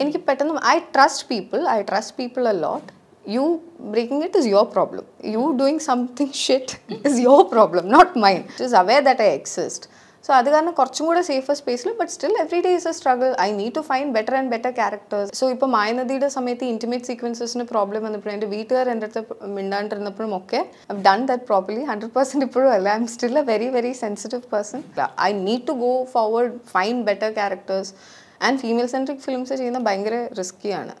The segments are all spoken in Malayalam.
എനിക്ക് പെട്ടെന്ന് I trust people I trust people a lot you breaking it is your problem you doing something shit is your problem not mine it is aware that I exist so അത് കാരണം കുറച്ചും കൂടെ സേഫർ സ്പേസിൽ but still every day is a struggle I need to find better and better characters so ഇപ്പോൾ മായനദിയുടെ സമയത്ത് ഇന്റിമേറ്റ് സീക്വൻസസിന് പ്രോബ്ലം വന്നപ്പോഴും എന്റെ വീട്ടുകാർ എന്റെ അടുത്ത് മിണ്ടാണ്ടിരുന്നപ്പോഴും ഒക്കെ done that properly hundred percent ഇപ്പോഴും അല്ല. I'm still a very very sensitive person I need to go forward find better characters and female centric films ചെയ്യുന്ന ഭയങ്കര റിസ്ക്കിയാണ്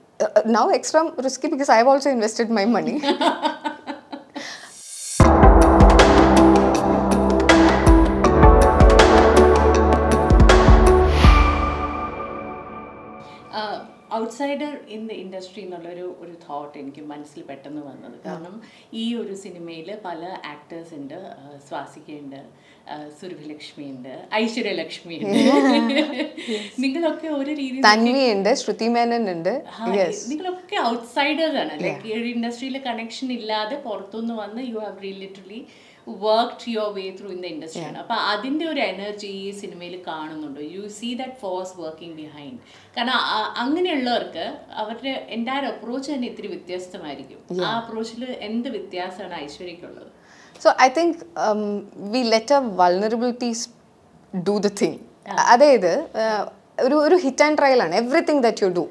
now extra risky because I have also invested my money outsider in the industry എന്നുള്ളൊരു ഒരു തോട്ട് എനിക്ക് മനസ്സിൽ പെട്ടെന്ന് വന്നത്. കാരണം ഈ ഒരു സിനിമയിൽ പല ആക്ടേഴ്സ് ഉണ്ട്. സ്വാസികയുണ്ട് സുരഭിലക്ഷ്മിയുണ്ട് സുരഭിലക്ഷ്മി ഉണ്ട് ഐശ്വര്യലക്ഷ്മി ഉണ്ട് നിങ്ങളൊക്കെ ഒരു രീതിയിൽ ശ്രുതി മേനൻ ഉണ്ട് നിങ്ങളൊക്കെ ഔട്ട്സൈഡേഴ്സ് ആണ് ലൈക്ക് ഈ ഒരു ഇൻഡസ്ട്രിയിൽ കണക്ഷൻ ഇല്ലാതെ പുറത്തുനിന്ന് വന്ന് you have literally worked your way through in the industry ആണ് അപ്പൊ അതിന്റെ ഒരു എനർജി ഈ സിനിമയിൽ കാണുന്നുണ്ട്. You see that force working behind കാരണം അങ്ങനെയുള്ളവർക്ക് അവരുടെ എന്റെ അപ്രോച്ച് തന്നെ ഇത്തിരി വ്യത്യസ്തമായിരിക്കും. ആ അപ്രോച്ചിൽ എന്ത് വ്യത്യാസമാണ് ഐശ്വര്യക്കുള്ളത്? So I think we let let our vulnerabilities do the thing. അതായത് ഒരു ഒരു ഹിറ്റ് ആൻഡ് ട്രയൽ ആണ്. എവറിത്തിങ് ദറ്റ് യു ഡു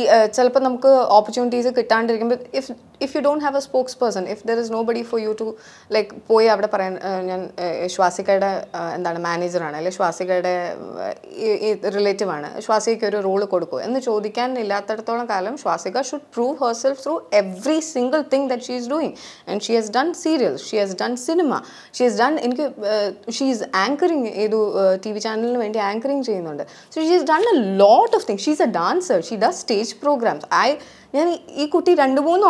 ഈ ചിലപ്പോൾ നമുക്ക് opportunities കിട്ടാണ്ടിരിക്കുമ്പോൾ if if you don't have a spokesperson if there is no buddy for you to like പോയി അവിടെ പറയാൻ ഞാൻ ശ്വാസികയുടെ എന്താണ് മാനേജറാണ് അല്ലെങ്കിൽ ശ്വാസികയുടെ റിലേറ്റീവ് ആണ് ശ്വാസികയ്ക്ക് ഒരു റോൾ കൊടുക്കൂ എന്ന് ചോദിക്കാൻ ഇല്ലാത്തടത്തോളം കാലം Swasika should prove herself through every single thing that she is doing and she has done serial she has done cinema she has done എനിക്ക് ഷീ ഈസ് ആങ്കറിങ് ഏതു ടി വി ചാനലിന് വേണ്ടി ആങ്കറിങ് ചെയ്യുന്നുണ്ട്. So she has done a lot of thing she is a dancer she does stage programs I ഞാൻ ഈ- കുട്ടി രണ്ട് മൂന്ന്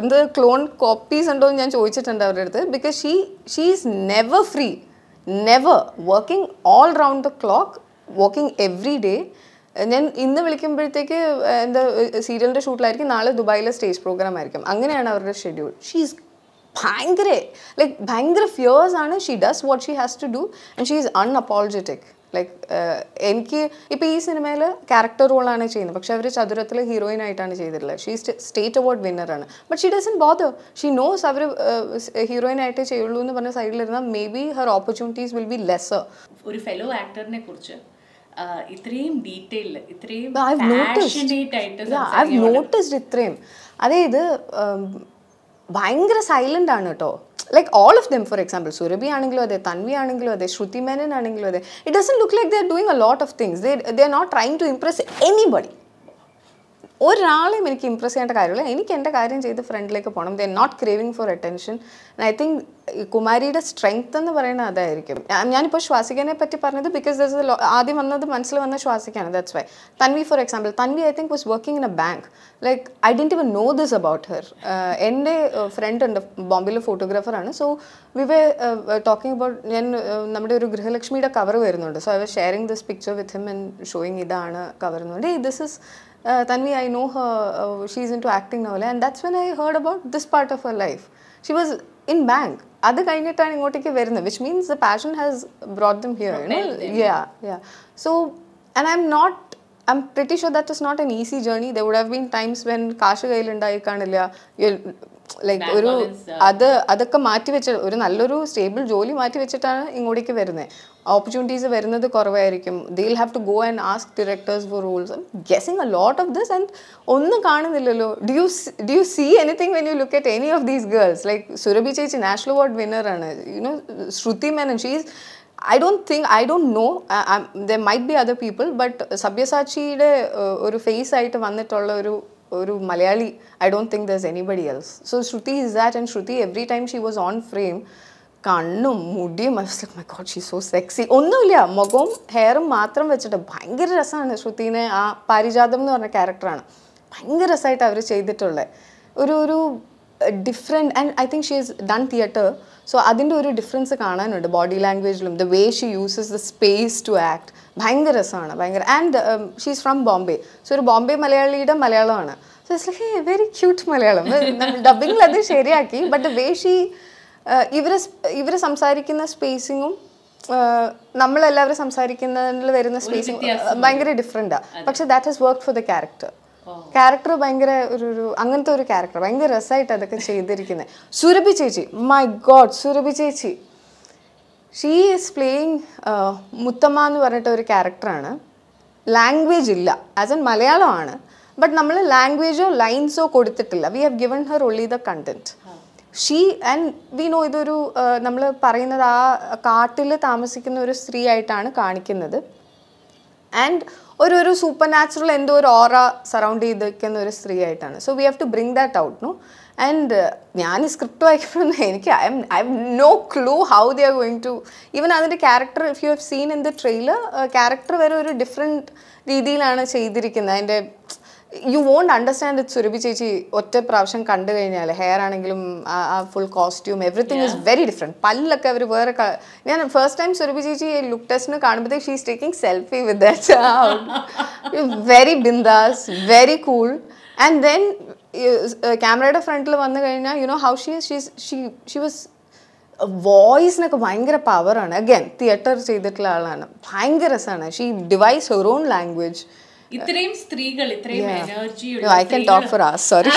എന്ത് ക്ലോൺ കോപ്പീസ് ഉണ്ടോ എന്ന് ഞാൻ ചോദിച്ചിട്ടുണ്ട് അവരുടെ അടുത്ത്. Because she she is never free never working all round the clock working every day ഞാൻ ഇന്ന് വിളിക്കുമ്പോഴത്തേക്ക് എന്താ സീരിയലിന്റെ ഷൂട്ടിലായിരിക്കും. നാളെ ദുബായിലെ സ്റ്റേജ് പ്രോഗ്രാം ആയിരിക്കും. അങ്ങനെയാണ് അവരുടെ ഷെഡ്യൂൾ ഷീസ് ഭയങ്കര ലൈക്ക് ഭയങ്കര ഫിയേഴ്സ് ആണ്. She does what she has to do and she is unapologetic like എനിക്ക് ഇപ്പോൾ ഈ സിനിമയിൽ ക്യാരക്ടർ റോളാണ് ചെയ്യുന്നത്. പക്ഷെ അവർ ചതുരത്തിൽ ഹീറോയിൻ ആയിട്ടാണ് ചെയ്തിട്ടുള്ളത്. She state award വിന്നറാണ് but she doesn't bother she knows our heroine ആയിട്ട് ചെയ്യുള്ളൂ എന്ന് പറഞ്ഞ സൈഡിലിരുന്നാൽ may be her opportunities will be less ഒരു ഫെലോ ആക്ടറിനെ കുറിച്ച് ഇത്രയും ഡീറ്റെയിൽ ഇത്രയും I've noticed. ഇത്രയും. അതായത് ഭയങ്കര സൈലന്റ് ആണ് കേട്ടോ. Like all of them for example Surabhi ആണെങ്കിലും അതെ തൻവി ആണെങ്കിലും അതെ ശ്രുതി മേനൻ ആണെങ്കിലും അതെ. It doesn't look like they are doing a lot of things they they are not trying to impress anybody ഒരാളെയും എനിക്ക് ഇമ്പ്രസ് ചെയ്യേണ്ട കാര്യമില്ല. എനിക്ക് എന്റെ കാര്യം ചെയ്ത് ഫ്രണ്ടിലേക്ക് പോകണം they not craving for attention I think കുമാരിയുടെ strength എന്ന് പറയുന്നത് അതായിരിക്കും. ഞാനിപ്പോൾ ശ്വാസികനെ പറ്റി പറഞ്ഞത് ബിക്കോസ് ദസ് ആദ്യം വന്നത് മനസ്സിൽ വന്ന ശ്വാസിക്കാണ് that's why Tanvi for example Tanvi I think was working in a bank like I didn't even know this about her എന്റെ ഫ്രണ്ട് ഉണ്ട്. ബോംബെയിലെ ഫോട്ടോഗ്രാഫറാണ് so we were talking about ഞാൻ uh, നമ്മുടെ ഒരു ഗൃഹലക്ഷ്മിയുടെ കവർ വരുന്നുണ്ട്. So I was sharing this picture with him and showing ഇതാണ് കവർ എന്നുണ്ട് this is uh, Tanvi, I know her, uh, she's into acting now, and that's when I heard about this part of her life. She was in bank. അത് കഴിഞ്ഞിട്ടാണ് ഇങ്ങോട്ടേക്ക് വരുന്നത് which means the passion has brought them here ya ya so and I'm not I'm pretty sure that is not an easy journey the would have been times when കാശ് കയ്യിലുണ്ടായി കാണില്ല. ലൈക്ക് ഒരു അത് അതൊക്കെ മാറ്റി വെച്ച് ഒരു നല്ലൊരു സ്റ്റേബിൾ ജോലി മാറ്റി വെച്ചിട്ടാണ് ഇങ്ങോട്ടേക്ക് വരുന്നത്. ഓപ്പർച്യൂണിറ്റീസ് വരുന്നത് കുറവായിരിക്കും. They'll have to go and ask directors for roles guessing a lot of this and ഒന്നും കാണുന്നില്ലല്ലോ. Do you do you see anything when you look at any of these girls like Surabhi ചേച്ചി national award വിന്നറാണ് you know Shruti Menon she's I don't think I don't know the might be other people but സബ്യസാക്ഷിയുടെ ഒരു ഫേസ് ആയിട്ട് വന്നിട്ടുള്ള ഒരു ഒരു Malayali I don't think there anybody else so Shruti is that and Shruti every time she was on frame കണ്ണും മുടിയും my god she so sexy ഒന്നുമില്ല മുഖവും ഹെയറും മാത്രം വെച്ചിട്ട് ഭയങ്കര രസമാണ് ശ്രുതിനെ ആ പാരിജാതം എന്ന് പറഞ്ഞ ക്യാരക്ടറാണ് ഭയങ്കര രസമായിട്ട് അവർ ചെയ്തിട്ടുള്ളത് ഒരു ഒരു different and I think she is done theatre so അതിന്റെ ഒരു ഡിഫറൻസ് കാണാനുണ്ട് body ലാംഗ്വേജിലും the way she uses the space to act ഭയങ്കര രസമാണ് ഭയങ്കര and she's from Bombay so ഒരു ബോംബെ മലയാളിയുടെ മലയാളമാണ്. So it's like very cute Malayalam. ഡബിങ്ങിൽ അത് ശരിയാക്കി ബട്ട് ദ വേ ഷീ ഇവരെ ഇവർ സംസാരിക്കുന്ന സ്പേസിങ്ങും നമ്മളെല്ലാവരും സംസാരിക്കുന്നതിൽ വരുന്ന സ്പേസിങ് ഭയങ്കര ഡിഫറെന്റാണ് പക്ഷെ that has work for the character character ഭയങ്കര ഒരു ഒരു അങ്ങനത്തെ ഒരു ക്യാരക്ടർ ഭയങ്കര രസമായിട്ട് അതൊക്കെ ചെയ്തിരിക്കുന്നത് സുരഭി ചേച്ചി. My god Surabhi chechi. She is playing Muthamma എന്ന് പറഞ്ഞിട്ട് ഒരു ക്യാരക്ടറാണ് ലാംഗ്വേജ് ഇല്ല. ആസ് എൻ മലയാളമാണ്. ബട്ട് നമ്മൾ ലാംഗ്വേജോ ലൈൻസോ കൊടുത്തിട്ടില്ല. We have given her only the content she and we know ഇതൊരു നമ്മൾ പറയുന്നത് ആ കാട്ടിൽ താമസിക്കുന്ന ഒരു സ്ത്രീ ആയിട്ടാണ് കാണിക്കുന്നത്. ആൻഡ് ഒരു ഒരു സൂപ്പർ നാച്ചുറൽ എന്തോ ഒരു ഓറ സറൗണ്ട് ചെയ്തിരിക്കുന്ന ഒരു സ്ത്രീ ആയിട്ടാണ്. So we have to bring that out no and ഞാൻ ഈ സ്ക്രിപ്റ്റ് വായിക്കുമ്പോൾ എനിക്ക് I'm I have no clue how the are going to even അതിന്റെ character if you have seen in the trailer character വരെ ഒരു ഡിഫറെന്റ് രീതിയിലാണ് ചെയ്തിരിക്കുന്നത്. അതിന്റെ you won't understand it Surabhi ചേച്ചി. ഒറ്റ പ്രാവശ്യം കണ്ടു കഴിഞ്ഞാൽ ഹെയർ ആണെങ്കിലും ആ full costume everything is very different പല്ലൊക്കെ അവർ വേറെ ഞാൻ ഫസ്റ്റ് ടൈം സുരഭി ചേച്ചി ലുക്ക് ടെസ്റ്റിന് കാണുമ്പോഴത്തേക്ക് she's taking selfie with that very bindaas very cool and then ക്യാമറയുടെ ഫ്രണ്ടിൽ വന്നു കഴിഞ്ഞാൽ you know how she she she she was വോയിസിനൊക്കെ ഭയങ്കര പവറാണ് അഗൈൻ തിയേറ്റർ ചെയ്തിട്ടുള്ള ആളാണ്. ഭയങ്കര രസമാണ് she devise her own language ഇത്രയും സ്ത്രീകൾ ഇത്രയും energy I can talk for ah sorry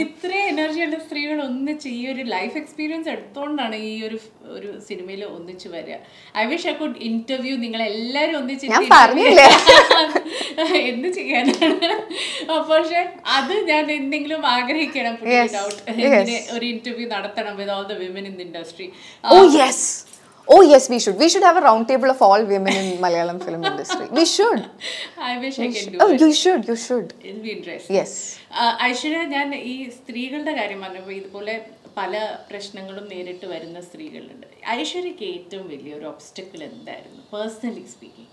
ഇത്രയും എനർജി ഉള്ള സ്ത്രീകൾ ഒന്നിച്ച് ഈ ഒരു ലൈഫ് എക്സ്പീരിയൻസ് എടുത്തോണ്ടാണ് ഈ ഒരു ഒരു സിനിമയിൽ ഒന്നിച്ച് വരിക. I wish I could interview നിങ്ങൾ എല്ലാരും ഒന്നിച്ച്? എന്ത് ചെയ്യാനാണ്? പക്ഷെ അത് ഞാൻ എന്തെങ്കിലും ആഗ്രഹിക്കണം. ഡൗട്ട്. ഒരു ഇന്റർവ്യൂ നടത്തണം with all the women in the industry Oh yes. We should we should. We should have a round table of all women in Malayalam film industry. We should. I wish I can do Oh, you should. You should. Be interest Yes. Aishwarya ഞാൻ ഈ സ്ത്രീകളുടെ കാര്യം പറഞ്ഞപ്പോൾ ഇതുപോലെ പല പ്രശ്നങ്ങളും നേരിട്ട് വരുന്ന സ്ത്രീകളുണ്ട് ഐശ്വര്യക്ക് ഏറ്റവും വലിയൊരു ഒബ്സ്റ്റക്കിൾ എന്തായിരുന്നു പേഴ്സണലി സ്പീക്കിംഗ്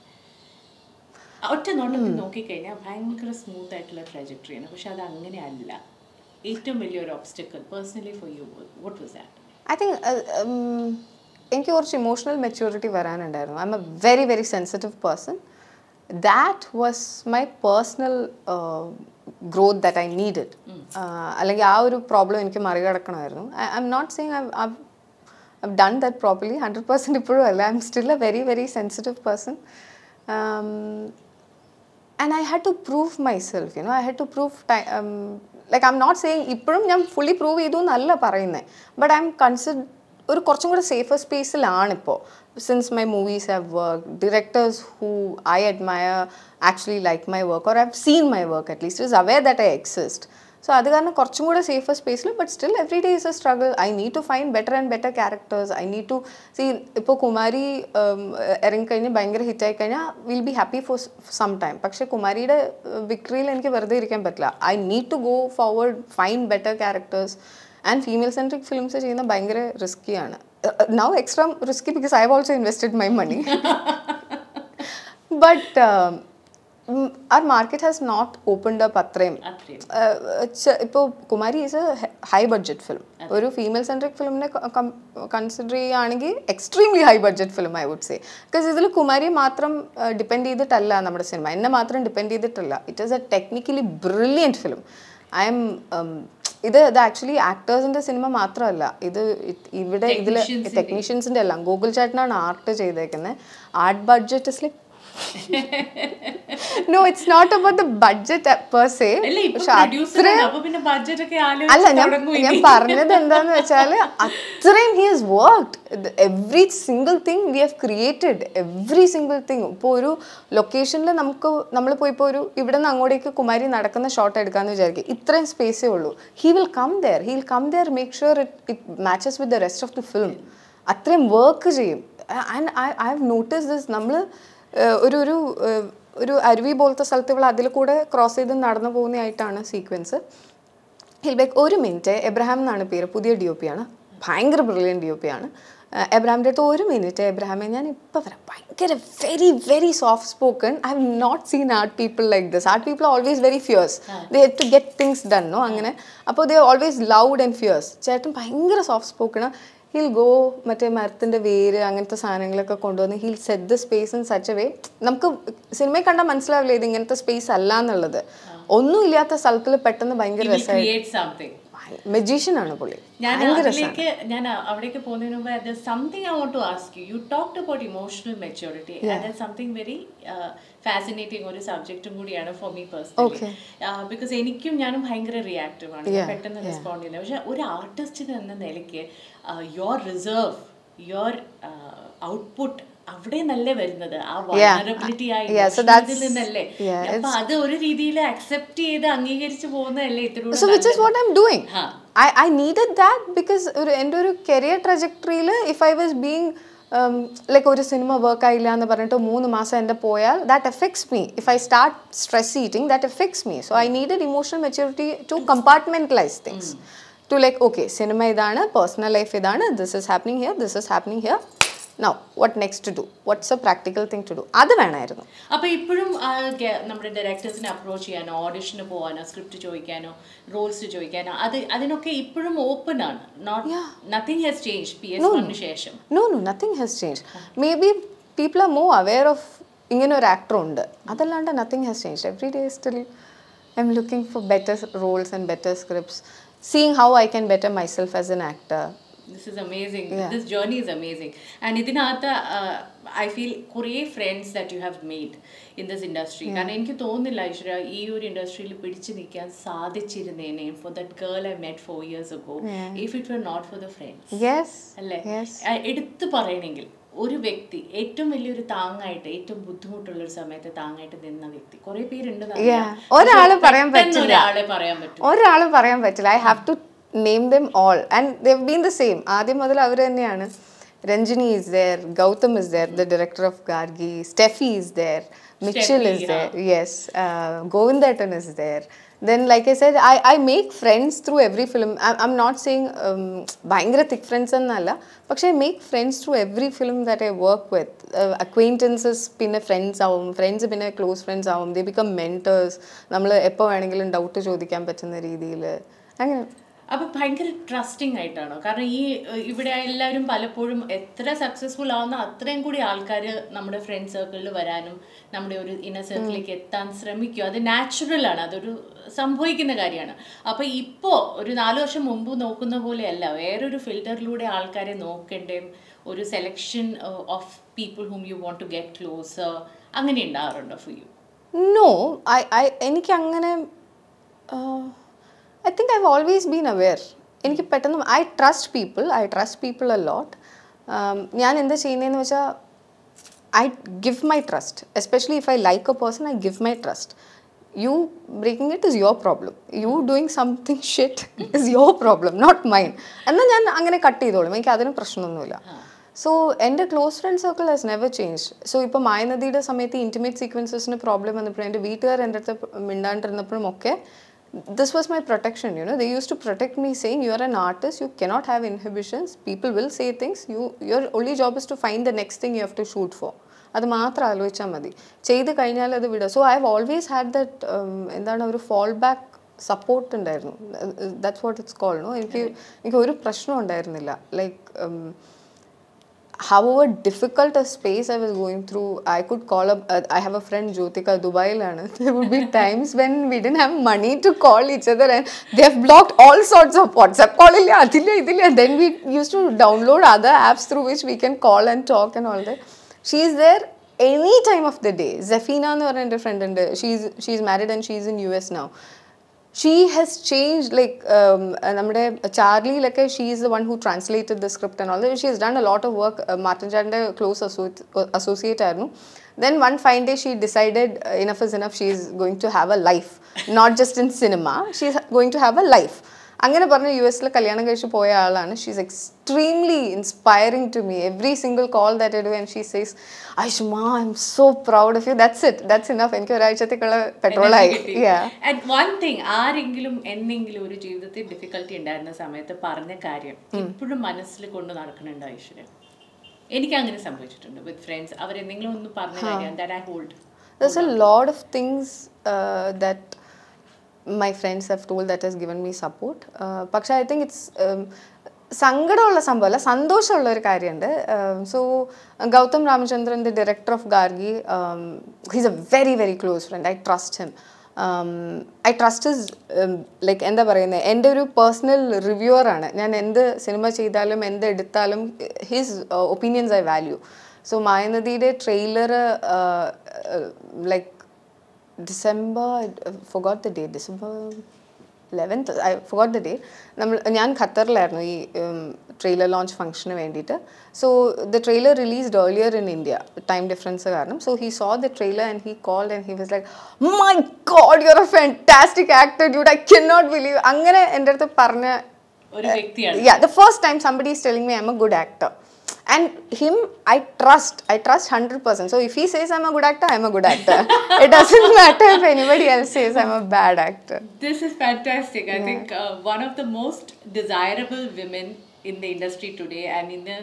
ഒറ്റ നോട്ടത്തിൽ നോക്കിക്കഴിഞ്ഞാൽ ഭയങ്കര സ്മൂത്ത് ആയിട്ടുള്ള ട്രജക്ടറിയാണ് പക്ഷെ അത് അങ്ങനെ അല്ല ഏറ്റവും വലിയൊരു obstacle personally for you what was that I think uh, um, എനിക്ക് കുറച്ച് emotional maturity വരാനുണ്ടായിരുന്നു. I'm a very very sensitive person that was my personal growth that I needed അല്ലെങ്കിൽ ആ ഒരു പ്രോബ്ലം എനിക്ക് മറികടക്കണമായിരുന്നു. I'm not saying I I done that properly, 100% ഇപ്പോഴും അല്ല. I'm still a very very sensitive person and I had to prove myself you know I had to prove like I'm not saying ഇപ്പോഴും ഞാൻ ഫുള്ളി പ്രൂവ് ചെയ്തു എന്നല്ല പറയുന്നത് ബട്ട് ഐ എം കൺസിഡർ ഒരു കുറച്ചും കൂടെ safer സ്പേസിലാണിപ്പോൾ since my movies have work directors who I admire actually like my work or have seen my work at least is aware that I exist so അത് കാരണം കുറച്ചും കൂടെ സേഫർ സ്പേസിൽ but still every day is a struggle I need to find better and better characters I need to see ഇപ്പോൾ കുമാരി ഇറങ്ങിക്കഴിഞ്ഞ് ഭയങ്കര ഹിറ്റായി കഴിഞ്ഞാൽ will be happy for some time പക്ഷേ കുമാരിയുടെ വിക്ടറിയിൽ എനിക്ക് വെറുതെ ഇരിക്കാൻ പറ്റില്ല. I need to go forward find better characters and female centric films ചെയ്യുന്ന ഭയങ്കര റിസ്ക്കിയാണ് now extra risky because I have also invested my money but our market has not opened up അത്രയും. ഇപ്പോൾ Kumari is a high budget film ഒരു ഫീമെയിൽ സെൻട്രിക് ഫിലിമിനെ കൺസിഡർ ചെയ്യുകയാണെങ്കിൽ extremely high budget film I would say because ഇതിൽ കുമാരി മാത്രം ഡിപ്പെൻഡ് ചെയ്തിട്ടല്ല നമ്മുടെ സിനിമ എന്നെ മാത്രം depend ചെയ്തിട്ടല്ല. It is a technically brilliant film I am ഇത് ഇത് ആക്ച്വലി ആക്ടേഴ്സിന്റെ സിനിമ മാത്രമല്ല. ഇത് ഇവിടെ ഇതിൽ ടെക്നീഷ്യൻസിന്റെ എല്ലാം ഗൂഗിൾ ചാറ്റിനാണ് ആർട്ട് ചെയ്തേക്കുന്നത് art budget is like no it's not about the budget per se അല്ല ഞാൻ ഞാൻ. പറഞ്ഞത് എന്താന്ന് വെച്ചാൽ അത്രയും he has worked every single thing we have created every single thing ഇപ്പോൾ ഒരു ലൊക്കേഷനിൽ നമുക്ക് നമ്മൾ പോയി ഇപ്പോൾ ഒരു ഇവിടെ നിന്ന് അങ്ങോട്ടേക്ക് കുമാരി നടക്കുന്ന ഷോട്ട് എടുക്കാമെന്ന് വിചാരിക്കും. ഇത്രയും സ്പേസേ ഉള്ളൂ. He will come there he will come there make sure it it matches with the rest of the film അത്രയും വർക്ക് ചെയ്യും. And I I have notice this നമ്മൾ ഒരു ഒരു ഒരു അരുവി പോലത്തെ സ്ഥലത്ത് ഇവൾ അതിൽ കൂടെ ക്രോസ് ചെയ്ത് നടന്നു പോകുന്നതായിട്ടാണ് സീക്വൻസ് ഹിൽബേക്ക് ഒരു മിനിറ്റ്. എബ്രഹാം എന്നാണ് പേര്. പുതിയ ഡി ഒ പി ആണ്. ഭയങ്കര ബ്രില്യൻ ഡി ഒ പി ആണ്. എബ്രഹാമിന്റെ അടുത്ത് ഒരു മിനിറ്റ്. എബ്രഹാമെ ഞാൻ ഇപ്പോൾ വരാം. ഭയങ്കര very very soft spoken I have not seen art people like this art people always very fierce they to get things done no അങ്ങനെ. അപ്പോൾ they always loud and fierce ചേട്ടൻ ഭയങ്കര സോഫ്റ്റ് സ്പോക്കണ് ഹിൽ ഗോ മറ്റേ മരത്തിന്റെ വേര് അങ്ങനത്തെ സാധനങ്ങളൊക്കെ കൊണ്ടുവന്ന് he'll set the space in such a way നമുക്ക് സിനിമയിൽ കണ്ടാൽ മനസ്സിലാവില്ല ഇത് ഇങ്ങനത്തെ സ്പേസ് അല്ല എന്നുള്ളത്. ഒന്നുമില്ലാത്ത സ്ഥലത്തിൽ പെട്ടെന്ന് ഭയങ്കര He will രസമായി. create something. മെജീഷ്യൻ ആണ് പുള്ളി. ഞാൻ അതിലേക്ക് ഞാൻ അവിടേക്ക് പോകുന്നതിന് മുമ്പ് something I want to ask you you talked about emotional maturity and something very fascinating ഒരു സബ്ജക്റ്റും കൂടിയാണ് ഫോർ മീ പേഴ്സണലി ബിക്കോസ് എനിക്കും ഞാനും ഭയങ്കര റിയാക്റ്റീവ് ആണ്. പെട്ടെന്ന് റെസ്പോണ്ട് ചെയ്യുന്നത്. പക്ഷെ ഒരു ആർട്ടിസ്റ്റിന് എന്ന നിലയ്ക്ക് യുവർ റിസർവ് യുവർ ഔട്ട്പുട്ട് അവിടെ നല്ല വരുന്നത്. ആ വൾണറബിലിറ്റി നിന്നല്ലേ? അപ്പൊ അത് ഒരു രീതിയിൽ അക്സെപ്റ്റ് ചെയ്ത് അംഗീകരിച്ചു പോകുന്നതല്ലേ ഇത്രയും I I is that because ഒരു എന്റെ ഒരു career ട്രജക്ടറിയിൽ if I was being like ഒരു സിനിമ വർക്ക് ആയില്ല എന്ന് പറഞ്ഞിട്ട് മൂന്ന് മാസം എന്റെ പോയാൽ that effects me if I start stress eating that effects me so I needed emotional maturity to compartmentalise things to like okay cinema ഇതാണ് പേഴ്സണൽ ലൈഫ് ഇതാണ് this is happening here this is happening here now what next to do what's a practical thing to do അത് വേണമായിരുന്നു. അപ്പോൾ ഇപ്പോഴും നമ്മുടെ ഡയറക്ടേഴ്സിനെ അപ്രോച്ച് ചെയ്യാനോ ഓഡിഷന് പോകാനോ സ്ക്രിപ്റ്റ് ചോദിക്കാനോ റോൾസ് ചോദിക്കാനോ അത് അതിനൊക്കെ ഇപ്പോഴും ഓപ്പൺ ആണ്. Not nothing has change P S വണ്ണിന് ശേഷം. No, no, nothing has changed. Maybe people are more aware of ഇങ്ങനെ ഒരു ആക്ടർ ഉണ്ട്. അതല്ലാണ്ട് nothing has change every day still I'm looking for better roles and better scripts seeing how I can better myself as an actor this is amazing this journey is amazing and ഇതിനകത്ത് ഐ ഫീൽ കുറേ friends that you have made in this industry കാരണം എനിക്ക് തോന്നുന്നില്ല ഐശ്വര്യ ഈ ഒരു ഇൻഡസ്ട്രിയിൽ പിടിച്ചു നിൽക്കാൻ സാധിച്ചിരുന്നേനെ for that girl I met four years ago if it were not for the friends അല്ലേ? എടുത്തു പറയണമെങ്കിൽ ഒരു വ്യക്തി ഏറ്റവും വലിയൊരു താങ്ങായിട്ട് ഏറ്റവും ബുദ്ധിമുട്ടുള്ള ഒരു സമയത്ത് താങ്ങായിട്ട് നിന്ന വ്യക്തി. കുറെ പേരുണ്ട് ഒരാൾ പറയാൻ പറ്റില്ല. ഒരാളും പറയാൻ പറ്റില്ല. I have to name them all and they've been the same ആദ്യം മുതൽ അവർ തന്നെയാണ്. Ranjini is there Gautham is there the director of Gargi Steffi is there Mitchell Steffi, is there yes ഗോവിന്ദേട്ടൻ is there then like i said i i make friends through every film. I, i'm not saying um, ഭയങ്കര തിക് ഫ്രണ്ട്സ് എന്നല്ല. പക്ഷേ I make friends through every film that I work with acquaintances പിന്നെ ഫ്രണ്ട്സ് ആവും. ഫ്രണ്ട്സ് പിന്നെ ക്ലോസ് ഫ്രണ്ട്സ് ആവും. ദേ ബിക്കം മെന്റേഴ്സ് നമ്മൾ എപ്പോൾ വേണമെങ്കിലും ഡൗട്ട് ചോദിക്കാൻ പറ്റുന്ന രീതിയിൽ അങ്ങനെ. അപ്പൊ ഭയങ്കര ട്രസ്റ്റിംഗ് ആയിട്ടാണോ? കാരണം ഈ ഇവിടെ എല്ലാവരും പലപ്പോഴും എത്ര സക്സസ്ഫുൾ ആവുന്ന അത്രയും കൂടി ആൾക്കാർ നമ്മുടെ ഫ്രണ്ട് സർക്കിളിൽ വരാനും നമ്മുടെ ഒരു ഇന്നർ സർക്കിളിലേക്ക് എത്താൻ ശ്രമിക്കും. അത് നാച്ചുറൽ ആണ്. അതൊരു സംഭവിക്കുന്ന കാര്യമാണ്. അപ്പോൾ ഇപ്പോ ഒരു നാല് വർഷം മുമ്പ് നോക്കുന്ന പോലെയല്ല. വേറൊരു ഫിൽറ്ററിലൂടെ ആൾക്കാരെ നോക്കേണ്ടേ? ഒരു selection of people whom you want to get close അങ്ങനെ ഉണ്ടാവാറുണ്ടോ for you know I I എനിക്ക് അങ്ങനെ I think I always been aware എനിക്ക് പെട്ടെന്ന് I trust people I trust people a lot ഞാൻ എന്താ ചെയ്യുന്നതെന്ന് വെച്ചാൽ I give my trust especially if I like a person I give my trust you breaking it is your problem you doing something shit is your problem not mine എന്നാൽ ഞാൻ അങ്ങനെ കട്ട് ചെയ്തോളും. എനിക്ക് അതിന് പ്രശ്നമൊന്നുമില്ല. സോ എന്റെ close friend circle has never change so ഇപ്പോൾ മായനദിയുടെ സമയത്ത് ഇന്റിമേറ്റ് സീക്വൻസസിന് പ്രോബ്ലം വന്നപ്പോഴും എന്റെ വീട്ടുകാർ എന്റെ അടുത്ത് മിണ്ടാണ്ടിരുന്നപ്പോഴും ഒക്കെ this was my protection you know they used to protect me saying you're an artist you cannot have inhibitions people will say things you your only job is to find the next thing you have to shoot for അത് മാത്രം ആലോചിച്ചാൽ മതി ചെയ്ത് കഴിഞ്ഞാൽ അത് വിടുക so I have always had that എന്താണ് ഒരു ഫോൾ ബാക്ക് സപ്പോർട്ട് ഉണ്ടായിരുന്നു that's what it's call no എനിക്ക് എനിക്ക് ഒരു പ്രശ്നം ഉണ്ടായിരുന്നില്ല like however difficult a space I was going through, I could call up. Uh, I have a friend Jyotika Dubai Lana. There would be times when we didn't have money to call each other, and they have blocked all sorts of WhatsApp call. Then we used to download other apps through which we can call and talk and all that. She is there any time of the day. Zefina and her friend, and uh, she's she's married and she's in US now. She has change like നമ്മുടെ ചാർലിയിലൊക്കെ she is the one who translated the script and all she has done a lot of work Martin ചാറിന്റെ close associate ആയിരുന്നു. Then one fine day she decided enough is enough she is going to have a life not just in cinema she is going to have a life അങ്ങനെ പറഞ്ഞ് യു എസിൽ കല്യാണം കഴിച്ച് പോയ ആളാണ്. She is extremely inspiring to me every single call that I do and she says ഐഷുമാ I'm so proud of you that's it that's enough എനിക്ക് ഒരാഴ്ചത്തേക്കുള്ള പെട്രോളായി വൺ തിങ് ആരെങ്കിലും എന്തെങ്കിലും ഒരു ജീവിതത്തിൽ ഡിഫിക്കൽട്ടി ഉണ്ടായിരുന്ന സമയത്ത് പറഞ്ഞ കാര്യം ഇപ്പോഴും മനസ്സിൽ കൊണ്ട് നടക്കുന്നുണ്ട് ഐശ്വര്യ? എനിക്ക് അങ്ങനെ സംഭവിച്ചിട്ടുണ്ട് വിത്ത് ഫ്രണ്ട്സ് അവരെന്തെങ്കിലും ഒന്ന് പറഞ്ഞ കാര്യം that I hold There's a lot of things uh, that my friends have told that has given me support Uh, പക്ഷേ ഐ തിങ്ക് ഇറ്റ്സ് സങ്കടമുള്ള സംഭവമല്ല സന്തോഷമുള്ള ഒരു കാര്യമുണ്ട്. So Gautham Ramachandran the director of Gargi he's a very very close friend I trust him I trust is like എന്താ പറയുന്നത് എന്റെ ഒരു പേഴ്സണൽ റിവ്യൂവറാണ് ഞാൻ എന്ത് സിനിമ ചെയ്താലും എന്ത് എടുത്താലും his opinions I value so മായനദിയുടെ trailer like December forgot the day December eleventh I forgot the day നമ്മൾ ഞാൻ ഖത്തറിലായിരുന്നു ഈ ട്രെയിലർ ലോഞ്ച് ഫംഗ്ഷന് വേണ്ടിയിട്ട്. So the trailer released earlier in India time difference കാരണം. So he saw the trailer and he called and he was like my god you're a fantastic actor dude I can not believe അങ്ങനെ എന്റെ അടുത്ത് പറഞ്ഞ വ്യക്തിയാണ്. yeah the first time somebody is telling me i'm a good actor. and him i trust i trust 100% so if he says i'm a good actor i'm a good actor it doesn't matter if anybody else says i'm a bad actor This is fantastic. I think uh, one of the most desirable women in the industry today and in the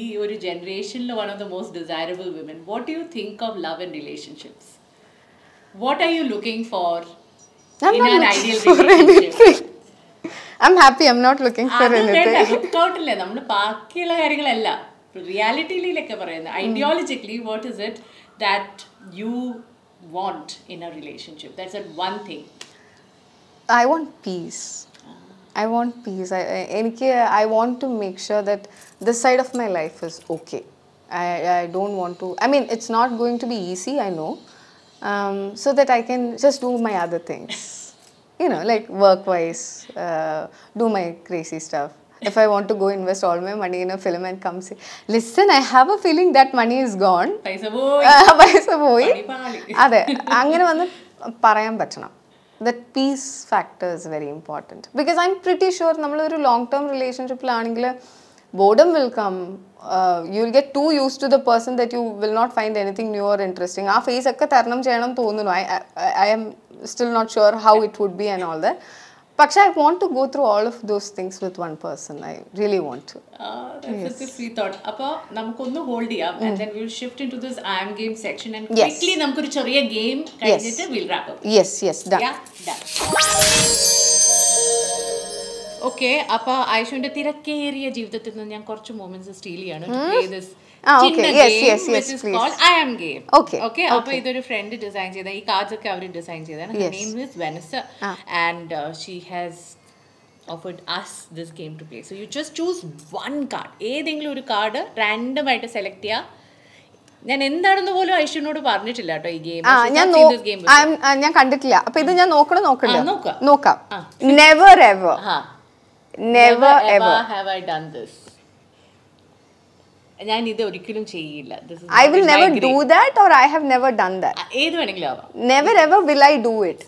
ഈ ഒരു ജനറേഷനിൽ one of the most desirable women what do you think of love and relationships what are you looking for i'm in not an looking ideal for Anything i'm happy i'm not looking for anything ഔട്ടില്ലേ നമ്മൾ ബാക്കിയുള്ള കാര്യങ്ങളല്ല റിയാലിറ്റിയിലൊക്കെ പറയുന്നത് ideologically what is it that you want in a relationship that's a one thing I want peace. I want peace. I, I- എനിക്ക് I want to make sure that this side of my life is okay. I, I don't want to, I mean, it's not going to be easy, I know, um, so that I can just do my other things. You know, like work wise, uh, do my crazy stuff. If I want to go invest all my money in a film and come say, listen, I have a feeling that money is gone. പൈസ പോയി ആ, പൈസ പോയി പണിപാളി. അതെ അങ്ങനെ വന്ന് പറയാൻ പറ്റണം that peace factor is very important because I'm pretty sure നമ്മളൊരു long term റിലേഷൻഷിപ്പിലാണെങ്കിൽ boredom will come you will get to use to the person that you will not find anything new or interesting ആ ഫേസ് ഒക്കെ തരണം ചെയ്യണം തോന്നുന്നു. I I'm still not sure how it would be and all the പക്ഷേ I want to go through all of those things with one person I really want to അപ്പോൾ നമുക്കൊന്ന് ഹോൾഡ് ചെയ്യാം. And then will shift into this I M game section and നമുക്കൊരു ചെറിയ ഗെയിം കഴിഞ്ഞിട്ട് will wrap yes yes done okay അപ്പൊ ആയിഷുവിന്റെ തിരക്കേറിയ ജീവിതത്തിൽ നിന്ന് ഞാൻ കുറച്ച് മൊമെന്റ്സ് സ്റ്റീൽ ചെയ്യാണ്. ഗെയിം അപ്പൊ ഇതൊരു ഫ്രണ്ട് ഡിസൈൻ ചെയ്ത ഈ കാർഡ്സ് ഒക്കെ അവർ ഡിസൈൻ ചെയ്തതാണ്. Name is Vanessa and she has offered us this game to play. So you just choose one card. ഏതെങ്കിലും ഒരു കാർഡ് റാൻഡം ആയിട്ട് സെലക്ട് ചെയ്യുക ഞാൻ എന്താണെന്ന് പോലും ഐശ്വര്യനോട് പറഞ്ഞിട്ടില്ല കേട്ടോ ഈ ഗെയിം ഞാൻ കണ്ടിട്ടില്ല. അപ്പൊ ഇത് ഞാൻ നോക്കണം? നോക്കണ്ട? നോക്കാം. നോക്കാം. Never ever never ever have I done this ഞാൻ ഇത് ഒരിക്കലും ചെയ്യില്ല. This I will never. Do that or I have never done that ഏത് വേണമെങ്കിലും ആവാം. Never ever will I do it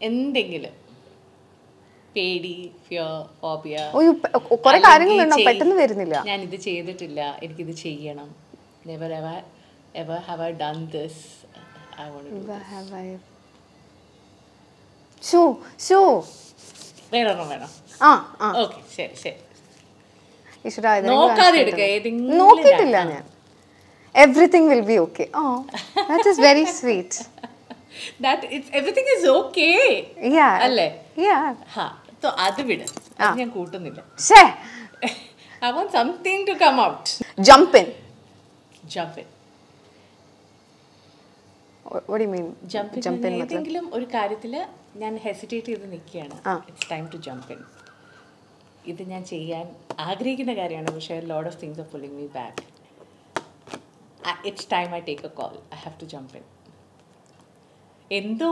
എന്തെങ്കിലും. പേടി ഫിയർ ഫോബിയ കുറെ കാര്യങ്ങളുണ്ടോ? പെട്ടെന്ന് വരുന്നില്ല. ഞാൻ ഇത് ചെയ്തിട്ടില്ല. എനിക്കിത് ചെയ്യണം. Never ever ever have I done this I want show show വേറെ വേണോ? ആ ആ. ഓക്കെ ശരി ശരി. ഈശ്വരാ, നോക്കാതെ എടുക്കുക. ഏതെങ്കിലും നോക്കിയിട്ടില്ല. ഞാൻ. Everything will be okay oh that is very sweet that it's everything is okay yeah അല്ലേ? യാ ഹാ so അത് വിട്. ഞാൻ കൂട്ടുന്നില്ല. Say I want something to come out jump in jump in what do you mean? Jump in jump in ഏതെങ്കിലും ഒരു കാര്യത്തിൽ ഞാൻ ഹെസിറ്റേറ്റ് ചെയ്ത് നിൽക്കുകയാണ്. It's time to jump in. ഇത് ഞാൻ ചെയ്യാൻ ആഗ്രഹിക്കുന്ന കാര്യമാണ്. പക്ഷേ load of things are pulling me back it's time I take a call I have to jump in എന്തോ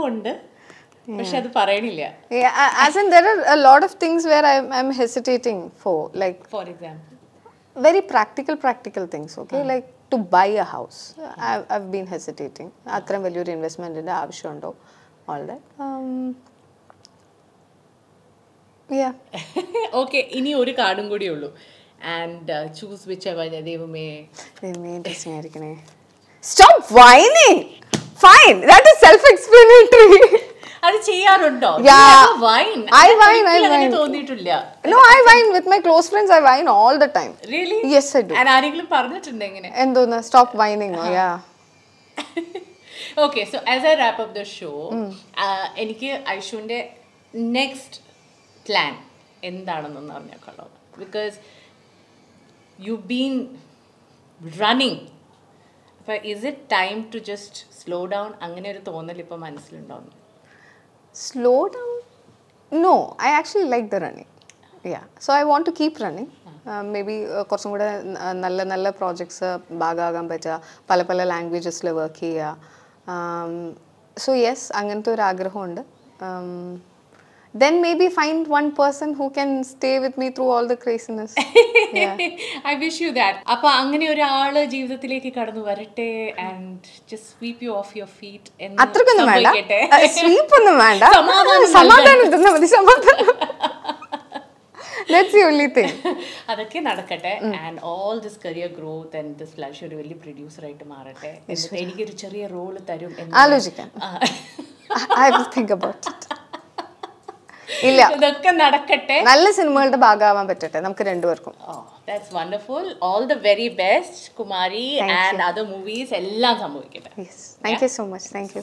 very practical practical things okay like to buy a house I I've been hesitating. അത്രയും വലിയൊരു ഇൻവെസ്റ്റ്മെന്റിന്റെ ആവശ്യമുണ്ടോ? All that um, ഓക്കെ ഇനി ഒരു കാർഡും കൂടി ഉള്ളൂ. ആൻഡ് ചൂസ് വിച്ച് ദൈവമേ. ദൈവമേ interesting ആയിരിക്കണേ. Stop whining fine that is self explanatory അത് ചെയ്യാറുണ്ടോ. Whine I whine I wine. തോന്നിയിട്ടില്ല. No I whine with my close friends I whine all the time really yes I do ആരെങ്കിലും പറഞ്ഞിട്ടുണ്ടോ എങ്ങനെ എന്തോന്ന്? Stop whining yeah okay so as I wrap up the show എനിക്ക് ഐഷുവിന്റെ നെക്സ്റ്റ് പ്ലാൻ എന്താണെന്നൊന്ന് അറിഞ്ഞാൽ കൊള്ളാം ബിക്കോസ് യു ബീൻ റണ്ണിങ് അപ്പൊ is it time to just slow down അങ്ങനെ ഒരു തോന്നൽ ഇപ്പൊ മനസ്സിലുണ്ടോ slow down? No i actually like the running. Yeah so i want to keep running. Maybe കുറച്ചും കൂടെ നല്ല നല്ല പ്രോജക്ട്സ് ഭാഗമാകാൻ പറ്റുക. പല പല ലാംഗ്വേജസിൽ വർക്ക് ചെയ്യുക. സോ യെസ് അങ്ങനത്തെ ഒരു ആഗ്രഹമുണ്ട്. Then maybe find one person who can stay with me through all the craziness. yeah. I wish you that. അപ്പൊ അങ്ങനെ ഒരാൾ ജീവിതത്തിലേക്ക് കടന്നു വരട്ടെ and just sweep you off your feet എന്ന് അത്രക്കൊന്നും വേണ്ട. സ്വീപ്പ് ഒന്നും വേണ്ട. സമാധാനം തന്നാ. മതി സമാധാനം. അതൊക്കെ നടക്കട്ടെ and all this career growth and this flash ഒരു വലിയ പ്രൊഡ്യൂസർ ആയിട്ട് മാറട്ടെ. എനിക്കൊരു ചെറിയ റോൾ തരും ആലോചിക്കാം. I will think about it ഇല്ല. ഇതൊക്കെ നടക്കട്ടെ. നല്ല സിനിമകളുടെ ഭാഗമാവാൻ പറ്റട്ടെ. നമുക്ക് രണ്ടുപേർക്കും. that's wonderful. All the very best, Kumari, and other movies. എല്ലാം സംഭവിക്കട്ടെ. Thank you so much thank you